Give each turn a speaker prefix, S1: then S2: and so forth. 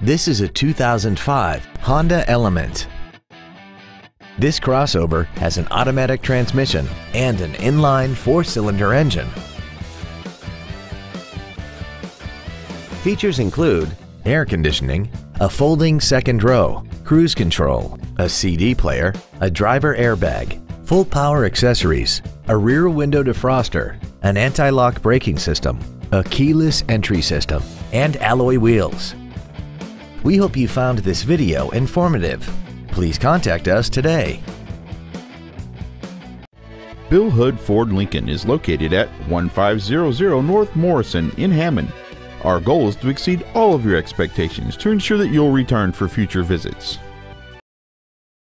S1: This is a 2005 Honda Element. This crossover has an automatic transmission and an inline four-cylinder engine. Features include air conditioning, a folding second row, cruise control, a CD player, a driver airbag, full power accessories, a rear window defroster, an anti-lock braking system, a keyless entry system, and alloy wheels. We hope you found this video informative. Please contact us today.
S2: Bill Hood Ford Lincoln is located at 1500 North Morrison in Hammond. Our goal is to exceed all of your expectations to ensure that you'll return for future visits.